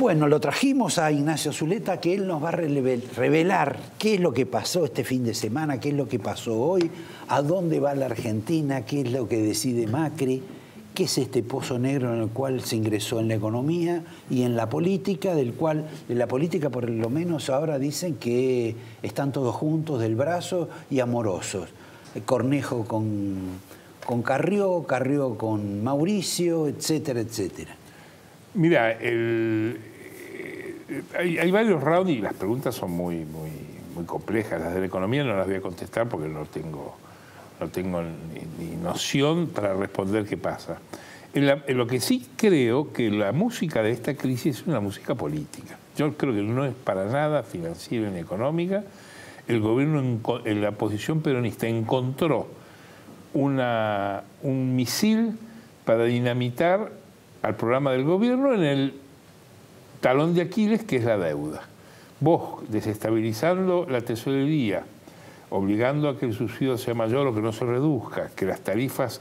Bueno, lo trajimos a Ignacio Zuleta, que él nos va a revelar qué es lo que pasó este fin de semana, qué es lo que pasó hoy, a dónde va la Argentina, qué es lo que decide Macri, qué es este pozo negro en el cual se ingresó en la economía y en la política, del cual, en la política por lo menos ahora dicen que están todos juntos del brazo y amorosos. Cornejo con, con Carrió, Carrió con Mauricio, etcétera, etcétera. Mira, eh, hay, varios rounds y las preguntas son muy, muy, muy complejas. Las de la economía no las voy a contestar porque no tengo, no tengo ni, noción para responder qué pasa. Lo que sí creo que la música de esta crisis es una música política. Yo creo que no es para nada financiera ni económica. El gobierno en, la posición peronista encontró una, un misil para dinamitar al programa del gobierno en el talón de Aquiles, que es la deuda. Vos, desestabilizando la tesorería, obligando a que el subsidio sea mayor o que no se reduzca, que las tarifas,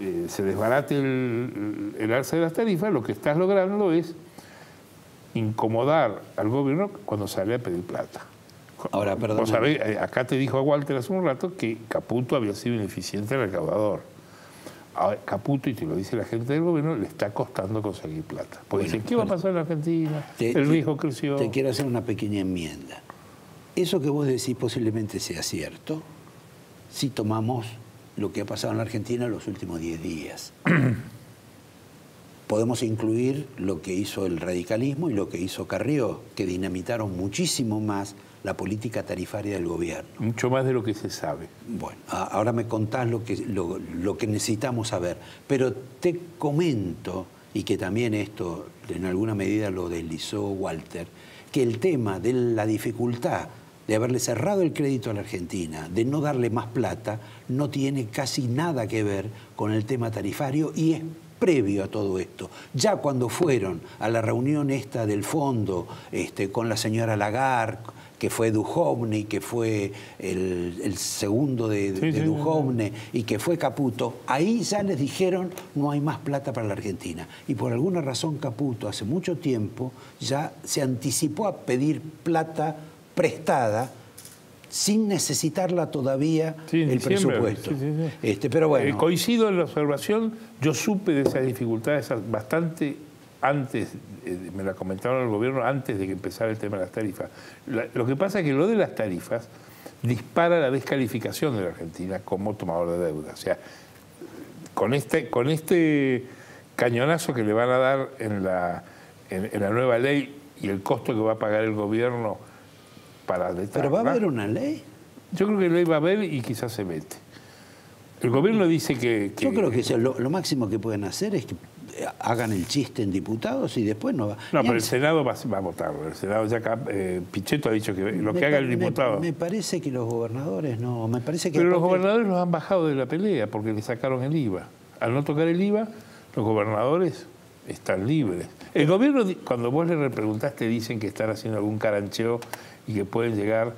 eh, se desbarate el, el, alza de las tarifas, lo que estás logrando es incomodar al gobierno cuando sale a pedir plata. Ahora, perdón. Eh, acá te dijo a Walter hace un rato que Caputo había sido ineficiente recaudador a Caputo, y te lo dice la gente del gobierno, le está costando conseguir plata. Porque ¿qué va a pasar en la Argentina? el riesgo creció. Te quiero hacer una pequeña enmienda. Eso que vos decís posiblemente sea cierto si tomamos lo que ha pasado en la Argentina en los últimos 10 días. Podemos incluir lo que hizo el radicalismo y lo que hizo Carrió, que dinamitaron muchísimo más la política tarifaria del gobierno. Mucho más de lo que se sabe. Bueno, ahora me contás lo que, lo, que necesitamos saber, pero te comento, y que también esto en alguna medida lo deslizó Walter, que el tema de la dificultad de haberle cerrado el crédito a la Argentina, de no darle más plata, no tiene casi nada que ver con el tema tarifario y es previo a todo esto. Ya cuando fueron a la reunión esta del fondo este, con la señora Lagarde, que fue Duhovne, que fue el, segundo de, Duhovne y que fue Caputo, ahí ya les dijeron no hay más plata para la Argentina. Y por alguna razón Caputo hace mucho tiempo ya se anticipó a pedir plata prestada sin necesitarla todavía el presupuesto. Este, pero bueno. Eh, coincido en la observación, yo supe de esas dificultades bastante antes, eh, me la comentaron el gobierno antes de que empezara el tema de las tarifas. lo que pasa es que lo de las tarifas dispara la descalificación de la Argentina como tomador de deuda. O sea, con este, con este cañonazo que le van a dar en la, en, la nueva ley y el costo que va a pagar el gobierno para... ¿Pero va a haber una ley? Yo creo que ley va a haber y quizás se mete. El gobierno dice que... Yo creo que lo, lo, máximo que pueden hacer es que hagan el chiste en diputados y después no va. No, pero el Senado va, a votar. El Senado ya eh, Pichetto ha dicho que lo que haga el diputado. Me, parece que los gobernadores no. Me parece que pero los gobernadores los han bajado de la pelea porque le sacaron el IVA. Al no tocar el IVA, los gobernadores están libres. El gobierno, cuando vos le repreguntaste, dicen que están haciendo algún carancheo y que pueden llegar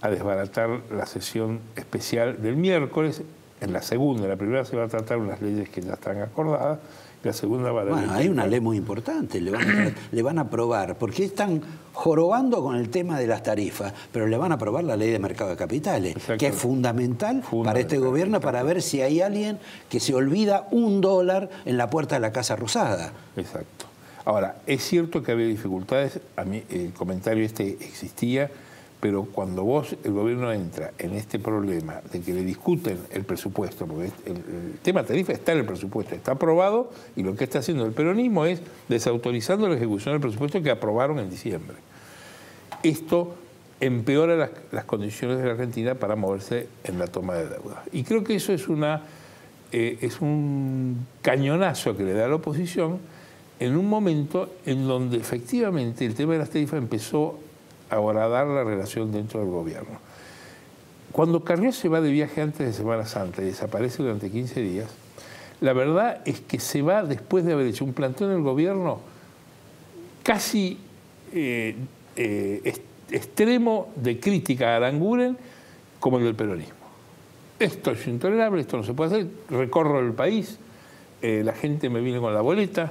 a desbaratar la sesión especial del miércoles. En la segunda, en la primera se va a tratar unas leyes que ya están acordadas la segunda va Bueno, hay una ley muy importante, le van, a, le van a aprobar, porque están jorobando con el tema de las tarifas, pero le van a aprobar la ley de mercado de capitales, que es fundamental, para este gobierno para ver si hay alguien que se olvida un dólar en la puerta de la Casa Rosada. Exacto. Ahora, es cierto que había dificultades, a mí el comentario este existía, pero cuando vos, el gobierno entra en este problema de que le discuten el presupuesto, porque el, tema tarifa está en el presupuesto, está aprobado, y lo que está haciendo el peronismo es desautorizando la ejecución del presupuesto que aprobaron en diciembre. Esto empeora las, condiciones de la Argentina para moverse en la toma de deuda. Y creo que eso es, una, eh, es un cañonazo que le da a la oposición en un momento en donde efectivamente el tema de las tarifas empezó abordar la relación dentro del gobierno. Cuando Carrió se va de viaje antes de Semana Santa y desaparece durante 15 días, la verdad es que se va después de haber hecho un plantón en el gobierno casi eh, eh, extremo de crítica a Aranguren como el del peronismo. Esto es intolerable, esto no se puede hacer, recorro el país, eh, la gente me viene con la boleta,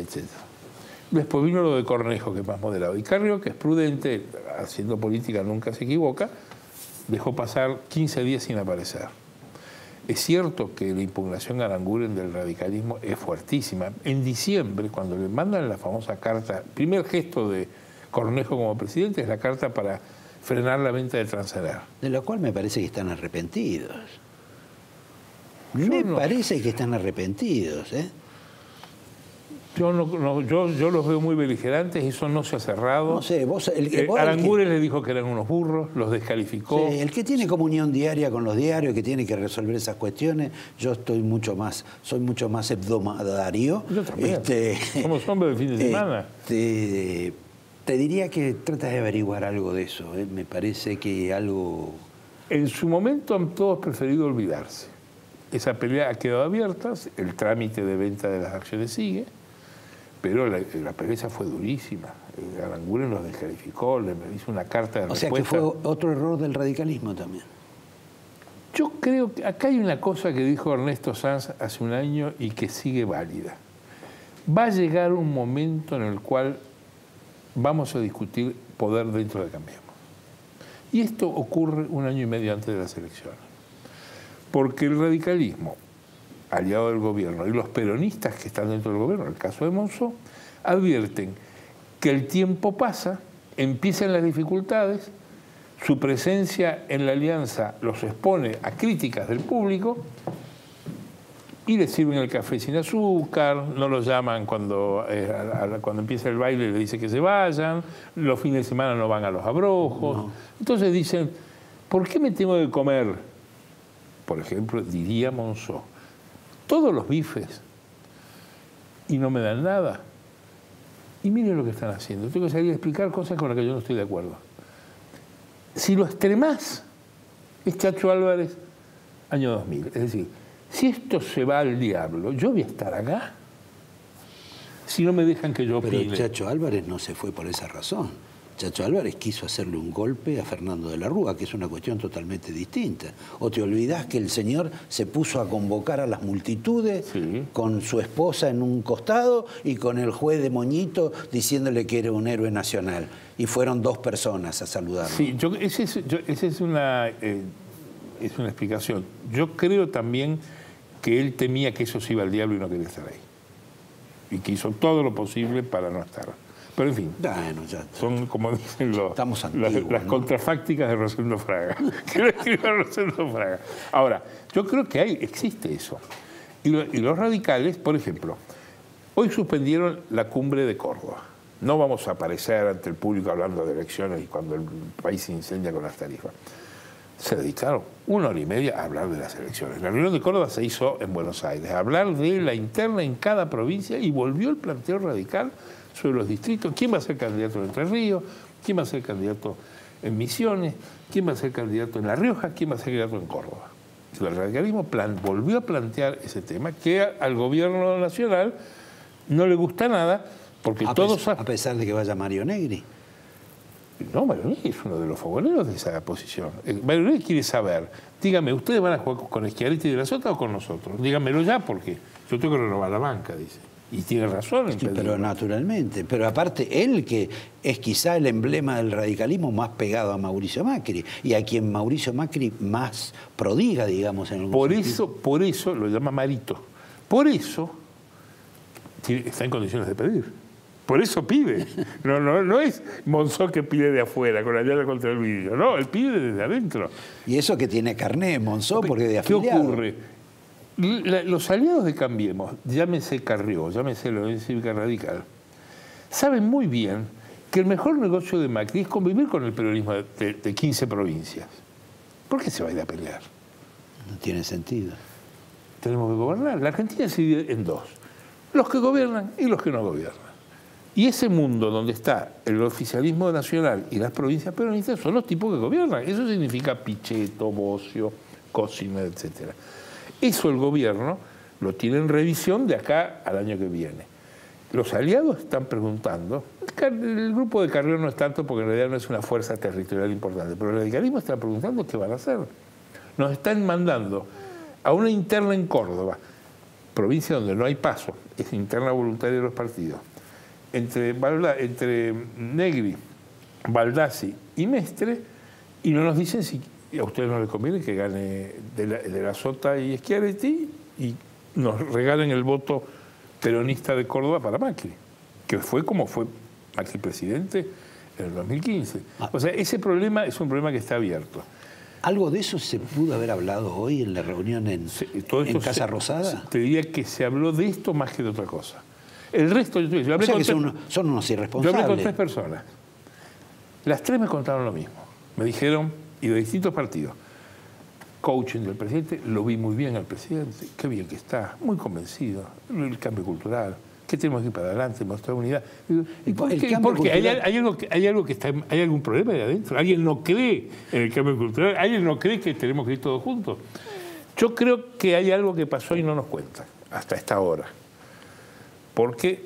etc. Después vino lo de Cornejo, que es más moderado. Y Carrió, que es prudente, haciendo política nunca se equivoca, dejó pasar 15 días sin aparecer. Es cierto que la impugnación a Aranguren del radicalismo es fuertísima. En diciembre, cuando le mandan la famosa carta, primer gesto de Cornejo como presidente es la carta para frenar la venta de Transanar. De lo cual me parece que están arrepentidos. me parece que están arrepentidos, ¿eh? Yo, no, yo, yo, los veo muy beligerantes y eso no se ha cerrado. No sé, vos... El, eh, Aranguren le dijo que eran unos burros, los descalificó. Sí, el que tiene comunión diaria con los diarios, que tiene que resolver esas cuestiones, yo estoy mucho más, soy mucho más hebdomadario. Yo también. Este, Somos hombres de fin de semana. Este, te diría que tratas de averiguar algo de eso. ¿eh? Me parece que algo... En su momento han todos preferido olvidarse. Esa pelea ha quedado abierta, el trámite de venta de las acciones sigue pero la, la pereza fue durísima. Aranguren los descalificó, le hizo una carta de o respuesta. O sea que fue otro error del radicalismo también. Yo creo que acá hay una cosa que dijo Ernesto Sanz hace un año y que sigue válida. Va a llegar un momento en el cual vamos a discutir poder dentro de Cambiemos. Y esto ocurre un año y medio antes de las elecciones. Porque el radicalismo, aliado del gobierno, y los peronistas que están dentro del gobierno, en el caso de Monzó, advierten que el tiempo pasa, empiezan las dificultades, su presencia en la alianza los expone a críticas del público y les sirven el café sin azúcar, no los llaman cuando, eh, cuando empieza el baile y les dice que se vayan, los fines de semana no van a los abrojos. Entonces dicen, ¿por qué me tengo que comer? Por ejemplo, diría Monzó, todos los bifes y no me dan nada. Y miren lo que están haciendo. Tengo que salir a explicar cosas con las que yo no estoy de acuerdo. Si lo extremás, es Chacho Álvarez, año 2000. Es decir, si esto se va al diablo, yo voy a estar acá. Si no me dejan que yo Pero Chacho Álvarez no se fue por esa razón. Chacho Álvarez quiso hacerle un golpe a Fernando de la Rúa, que es una cuestión totalmente distinta. O te olvidás que el señor se puso a convocar a las multitudes con su esposa en un costado y con el juez de Moñito diciéndole que era un héroe nacional. Y fueron dos personas a saludarlo. Sí, esa es, una, eh, es una explicación. Yo creo también que él temía que eso se iba al diablo y no quería estar ahí. Y que hizo todo lo posible para no estar. Pero en fin, son como dicen los, las, contrafácticas de Rosendo Fraga. que Rosendo Fraga. Ahora, yo creo que hay, existe eso. Y, los radicales, por ejemplo, hoy suspendieron la cumbre de Córdoba. No vamos a aparecer ante el público hablando de elecciones y cuando el país se incendia con las tarifas. Se dedicaron una hora y media a hablar de las elecciones. La reunión de Córdoba se hizo en Buenos Aires, a hablar de la interna en cada provincia y volvió el planteo radical sobre los distritos, quién va a ser candidato en Entre Ríos, quién va a ser candidato en Misiones, quién va a ser candidato en La Rioja, quién va a ser candidato en Córdoba. El radicalismo volvió a plantear ese tema que al gobierno nacional no le gusta nada porque todos... a pesar de que vaya Mario Negri. No, Mario Negri es uno de los fogoneros de esa posición. Eh, Mario Negri quiere saber, dígame, ¿ustedes van a jugar con Esquialita y de la Sota o con nosotros? Dígamelo ya porque yo tengo que renovar la banca, dice. Y tiene razón. pero naturalmente. Pero aparte, él que es quizá el emblema del radicalismo más pegado a Mauricio Macri y a quien Mauricio Macri más prodiga, digamos, en el Por eso, por eso lo llama Marito. Por eso está en condiciones de pedir. Por eso pide. No, no, no es Monzó que pide de afuera, con la llave contra el vidrio. No, él pide desde adentro. Y eso que tiene carné Monzó, porque de afiliado. ¿Qué ocurre? Los aliados de Cambiemos, llámese Carrió, llámese la Unión Cívica Radical, saben muy bien que el mejor negocio de Macri es convivir con el peronismo de, 15 provincias. ¿Por qué se va a ir a pelear? No tiene sentido. Tenemos que gobernar. La Argentina se divide en dos. Los que gobiernan y los que no gobiernan. Y ese mundo donde está el oficialismo nacional y las provincias peronistas son los tipos que gobiernan. Eso significa Pichetto, Bocio, Cosina, etcétera. Eso el gobierno lo tiene en revisión de acá al año que viene. Los aliados están preguntando, el grupo de Carrió no es tanto porque en realidad no es una fuerza territorial importante, pero el radicalismo está preguntando qué van a hacer. Nos están mandando a una interna en Córdoba, provincia donde no hay paso, es interna voluntaria de los partidos, entre, entre Negri, Baldassi y Mestre y no nos dicen si a ustedes no les conviene que gane de la, Sota y Schiaretti y nos regalen el voto peronista de Córdoba para Macri, que fue como fue Macri presidente en el 2015. Ah. O sea, ese problema es un problema que está abierto. ¿Algo de eso se pudo haber hablado hoy en la reunión en, Casa Rosada? Te diría que se habló de esto más que de otra cosa. El resto, yo, hablé con son, son, unos irresponsables. Yo hablé con tres personas. Las tres me contaron lo mismo. Me dijeron, y de distintos partidos, coaching del presidente, lo vi muy bien al presidente, qué bien que está, muy convencido, el cambio cultural, que tenemos que ir para adelante, mostrar unidad. ¿Y por qué? Porque hay, algo, hay algo que está, hay algún problema ahí adentro. Alguien no cree en el cambio cultural, alguien no cree que tenemos que ir todos juntos. Yo creo que hay algo que pasó y no nos cuenta hasta esta hora. Porque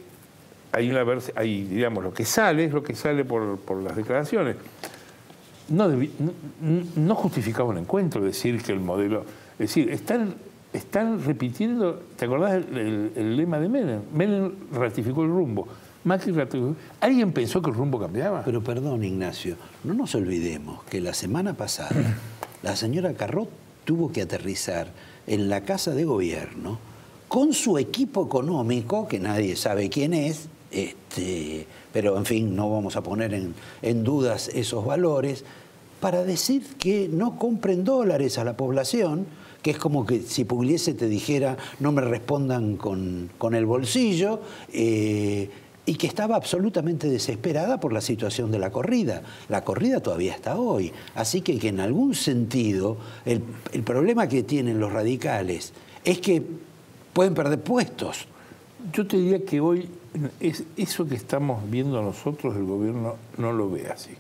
hay una hay, digamos, lo que sale es lo que sale por, por las declaraciones. No, no, justificaba un encuentro decir que el modelo. Es decir, están están repitiendo, ¿te acordás el, lema de Menem? Menem ratificó el rumbo. Macri ratificó. ¿Alguien pensó que el rumbo cambiaba? Pero perdón, Ignacio, no nos olvidemos que la semana pasada la señora Carrot tuvo que aterrizar en la casa de gobierno con su equipo económico, que nadie sabe quién es, este, pero en fin, no vamos a poner en, dudas esos valores, para decir que no compren dólares a la población que es como que si Pugliese te dijera no me respondan con, el bolsillo, eh, y que estaba absolutamente desesperada por la situación de la corrida. La corrida todavía está hoy. Así que, que en algún sentido el, problema que tienen los radicales es que pueden perder puestos. Yo te diría que hoy es eso que estamos viendo nosotros, el gobierno no lo ve así.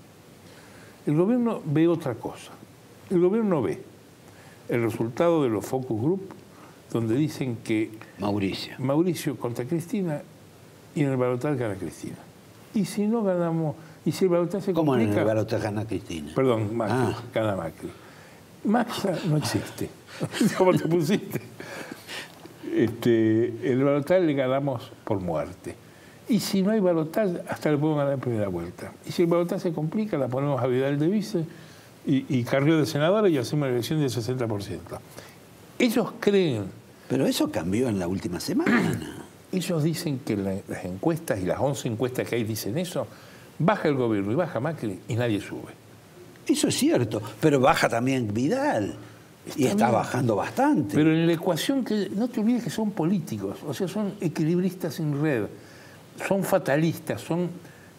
El gobierno ve otra cosa. El gobierno ve el resultado de los focus group, donde dicen que Mauricio, Mauricio contra Cristina y en el balotaje gana Cristina. Y si no ganamos, y si el balotaje se ¿Cómo en el balotaje gana Cristina? Perdón, Macri, ah. gana Macri. Massa no existe. ¿Cómo te pusiste? Este, el balotaje le ganamos por muerte. Y si no hay balotaje, hasta le podemos ganar en primera vuelta. Y si el balotaje se complica, la ponemos a Vidal de vice y, y Carrió de senadora y hacemos la elección del 60%. Ellos creen... Pero eso cambió en la última semana. Ellos dicen que las encuestas y las 11 encuestas que hay dicen eso, baja el gobierno y baja Macri y nadie sube. Eso es cierto, pero baja también Vidal. y está bajando bastante. Pero en la ecuación, que no te olvides que son políticos, o sea, son equilibristas en red, son fatalistas, son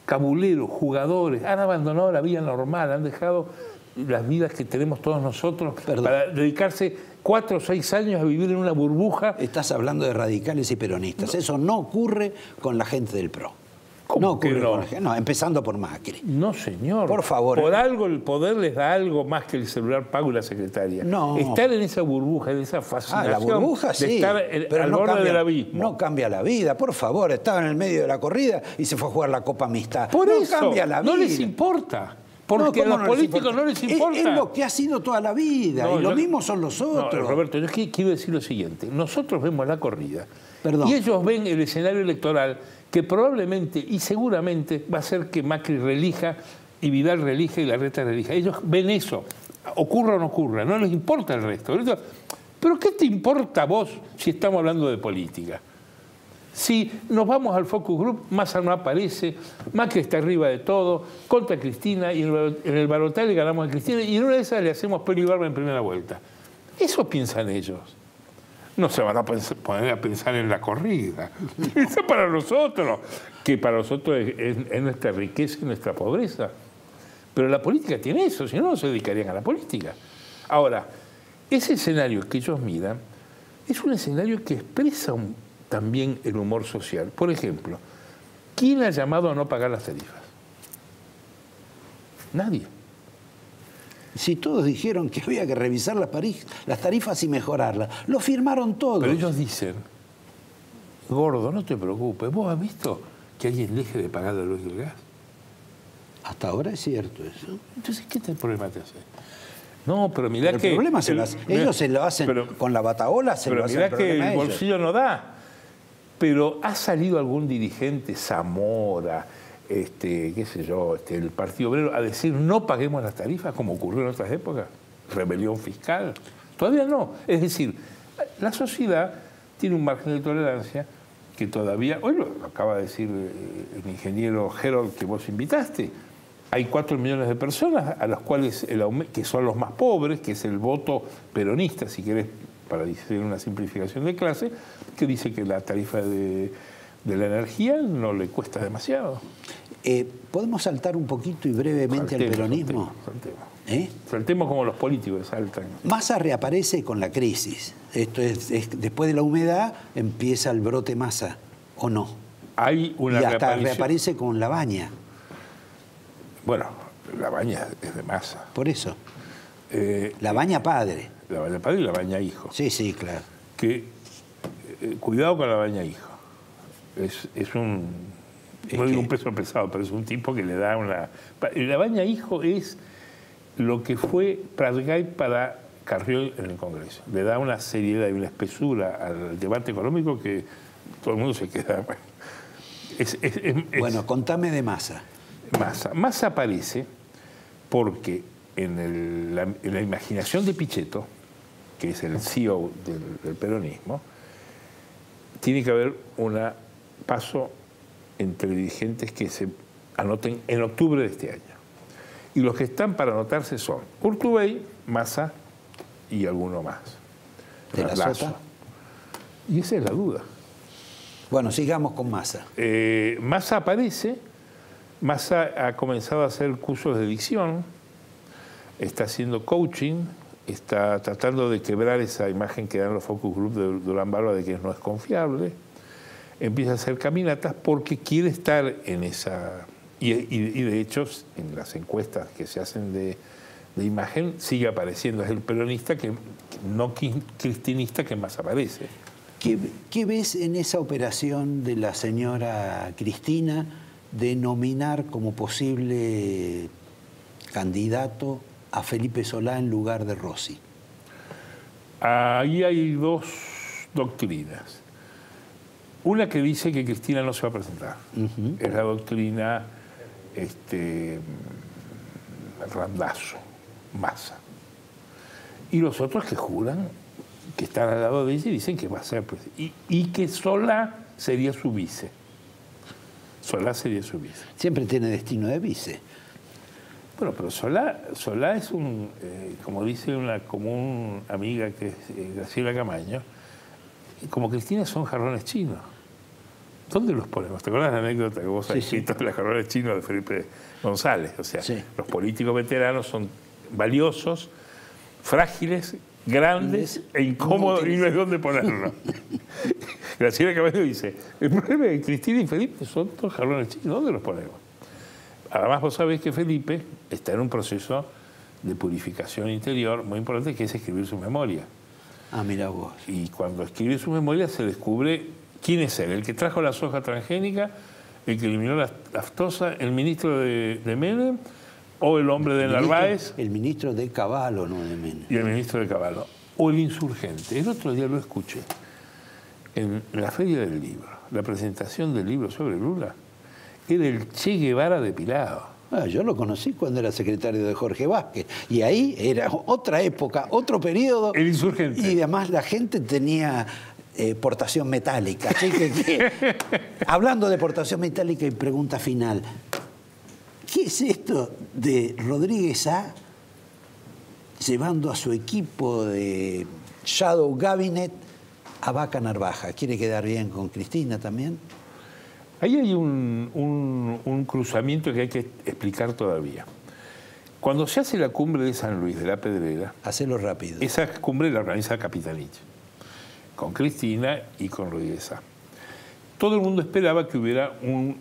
cabuleros, jugadores, han abandonado la vida normal, han dejado las vidas que tenemos todos nosotros para dedicarse cuatro o seis años a vivir en una burbuja. Estás hablando de radicales y peronistas. Eso no ocurre con la gente del PRO. No ocurre no? Con no, empezando por Macri. No, señor. Por favor. Por algo el poder les da algo más que el celular pago y la secretaria. No. Estar en esa burbuja, en esa fascinación. Ah, la burbuja sí. Estar pero al no borde cambia, del abismo. No cambia la vida, por favor. Estaba en el medio de la corrida y se fue a jugar la Copa Amistad. Por no eso, cambia la vida. No les importa. Porque a los políticos no les importa. Es, lo que ha sido toda la vida y lo mismo son los otros. Roberto, yo quiero decir lo siguiente. Nosotros vemos la corrida y ellos ven el escenario electoral que probablemente y seguramente va a ser que Macri relija y Vidal relija y la reta relija. Ellos ven eso, ocurra o no ocurra, no les importa el resto. Pero ¿qué te importa a vos si estamos hablando de política? Si nos vamos al focus group, Massa no aparece, Macri está arriba de todo, contra Cristina, y en el balotaje le ganamos a Cristina, y en una de esas le hacemos pelo barba en primera vuelta. Eso piensan ellos. No se van a poner a pensar en la corrida. Eso para nosotros, que para nosotros es, nuestra riqueza y nuestra pobreza. Pero la política tiene eso, si no, no se dedicarían a la política. Ahora, ese escenario que ellos miran es un escenario que expresa también el humor social. Por ejemplo, ¿quién ha llamado a no pagar las tarifas? Nadie. Si todos dijeron que había que revisar las, las tarifas y mejorarlas, lo firmaron todos. Pero ellos dicen, gordo, no te preocupes, ¿vos has visto que alguien deje de pagar la luz y el gas? Hasta ahora es cierto eso. Entonces, ¿qué problema te hace? No, pero mirá que... El ellos se lo hacen con la bataola, se pero lo hacen mirá que el bolsillo no da. pero ha salido algún dirigente, Zamora, este, qué sé yo, este, el Partido Obrero, a decir no paguemos las tarifas, como ocurrió en otras épocas, rebelión fiscal. Todavía no. Es decir, la sociedad tiene un margen de tolerancia que todavía, hoy lo acaba de decir eh, el ingeniero Herold que vos invitaste, hay cuatro millones de personas a las cuales que son los más pobres, que es el voto peronista, si querés, para decir una simplificación de clase, que dice que la tarifa de, la energía no le cuesta demasiado. Eh, ¿Podemos saltar un poquito y brevemente al peronismo? Saltemos, ¿Eh? saltemos. como los políticos saltan. Massa reaparece con la crisis. Esto es, después de la humedad empieza el brote masa, ¿o no? Hay una y hasta reaparece con la baña. Bueno, la baña es de masa. Por eso. Eh, la baña padre. La baña padre y la baña hijo. Sí, sí, claro. Que cuidado con la baña hijo. Es, un. no digo un peso pesado, pero es un tipo que le da una. La baña hijo es lo que fue Pratgay para Carrió en el Congreso. Le da una seriedad y una espesura al debate económico que todo el mundo se queda. bueno, contame de masa. Massa. Massa aparece porque en, la, imaginación de Pichetto, que es el CEO del, peronismo, tiene que haber un paso entre dirigentes que se anoten en octubre de este año. Y los que están para anotarse son Urtubey, Massa y alguno más. ¿De la Y esa es la duda. Bueno, sigamos con Massa. Eh, Massa aparece Massa ha comenzado a hacer cursos de dicción, está haciendo coaching, está tratando de quebrar esa imagen que dan los focus group de Durán Barba de que no es confiable, empieza a hacer caminatas porque quiere estar en esa... Y, de hecho, en las encuestas que se hacen de, imagen, sigue apareciendo, es el peronista que, no cristinista que más aparece. ¿Qué ves en esa operación de la señora Cristina? de nominar como posible candidato a Felipe Solá en lugar de Rossi? Ahí hay dos doctrinas. Una que dice que Cristina no se va a presentar. Es la doctrina este, Randazo, Massa. Y los otros que juran que están al lado de ella y dicen que va a ser presidente. Y, y que Solá sería su vice. Solá sería su vice. Siempre tiene destino de vice. Bueno, pero Solá, Solá es un, eh, como dice una común amiga que es eh, Graciela Camaño, como Cristina son jarrones chinos. ¿Dónde los ponemos? ¿Te acuerdas la anécdota que vos has escrito de los jarrones chinos de Felipe González? O sea, los políticos veteranos son valiosos, frágiles, grandes e incómodos y no hay dónde ponerlos. Graciela Cabello dice, el problema es que Cristina y Felipe son dos jalones chicos, ¿dónde los ponemos? Además vos sabés que Felipe está en un proceso de purificación interior muy importante que es escribir su memoria. Ah, mira vos. Y cuando escribe su memoria se descubre quién es él, el que trajo la soja transgénica, el que eliminó la aftosa, el ministro de, de Menem o el hombre de Narváez. El ministro de Caballo, no de Menem. Y el ministro de Caballo. O el insurgente. El otro día lo escuché en la Feria del Libro, la presentación del libro sobre Lula, era el Che Guevara depilado. Ah, yo lo conocí cuando era secretario de Jorge Vázquez. Y ahí era otra época, otro periodo. El insurgente. Y además la gente tenía eh, portación metálica. Así que, hablando de portación metálica y pregunta final, ¿qué es esto de Rodríguez A llevando a su equipo de Shadow Cabinet a Vaca Narvaja. ¿Quiere quedar bien con Cristina también? Ahí hay un, cruzamiento que hay que explicar todavía. Cuando se hace la cumbre de San Luis de la Pedrera... Hacelo rápido. Esa cumbre la organiza Capitanich, con Cristina y con Rodríguez Todo el mundo esperaba que hubiera un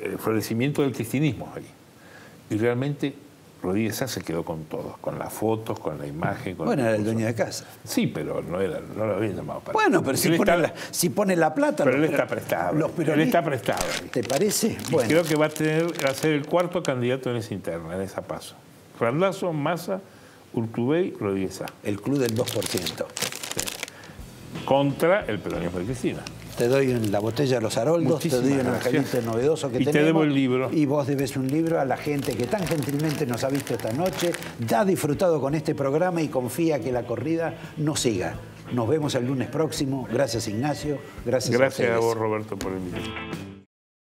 eh, florecimiento del cristinismo ahí. Y realmente Rodríguez se quedó con todo, con las fotos, con la imagen. Con bueno, era el dueño de casa. Sí, pero no, era, no lo habían llamado para Bueno, pero si pone, la, si pone, la, plata... Pero él está prestado. él está prestado. ¿Te parece? Bueno. creo que va a, tener, a ser el cuarto candidato en esa interna, en esa paso. Randazo, Massa, Urtubey, Rodríguez El club del 2%. Contra el peronismo de Cristina. te doy la botella de los Haroldos, te doy un angelito novedoso que y tenemos. te debo el libro. Y vos debes un libro a la gente que tan gentilmente nos ha visto esta noche, ya ha disfrutado con este programa y confía que la corrida no siga. Nos vemos el lunes próximo. Gracias Ignacio. Gracias, Gracias a, vos Roberto por el invitación.